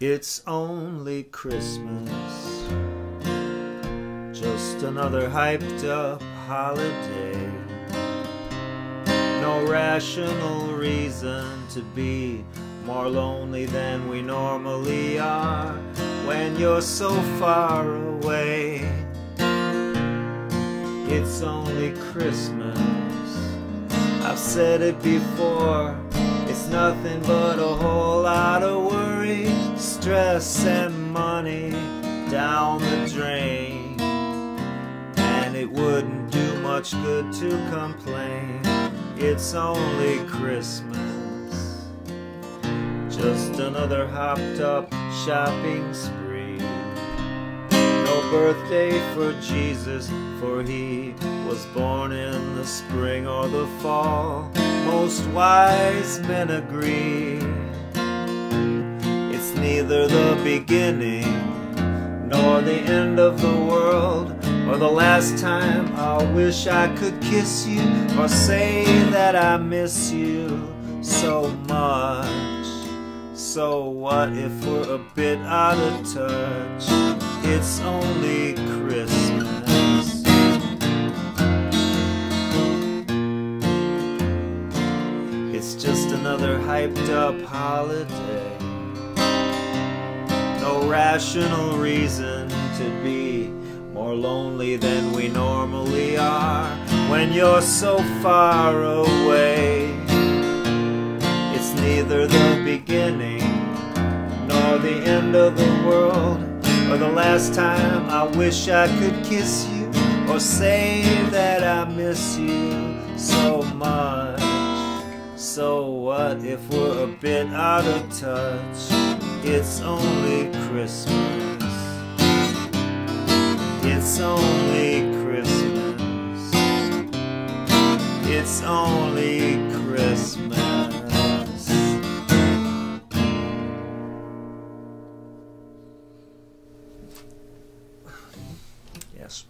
It's only Christmas. Just another hyped up holiday. No rational reason to be more lonely than we normally are when you're so far away. It's only Christmas. I've said it before. It's nothing but a whole lot of worry, stress, and money down the drain. And it wouldn't do much good to complain. It's only Christmas. Just another hopped up shopping spree. No birthday for Jesus, for he was born in the spring or the fall. Most wise men agree. Neither the beginning nor the end of the world or the last time I wish I could kiss you or say that I miss you so much. So what if we're a bit out of touch? It's only Christmas. It's just another hyped up holiday. No rational reason to be more lonely than we normally are when you're so far away. It's neither the beginning nor the end of the world or the last time I wish I could kiss you or say that I miss you so much. So what if we're a bit out of touch? It's only Christmas. It's only Christmas. It's only Christmas. Yes.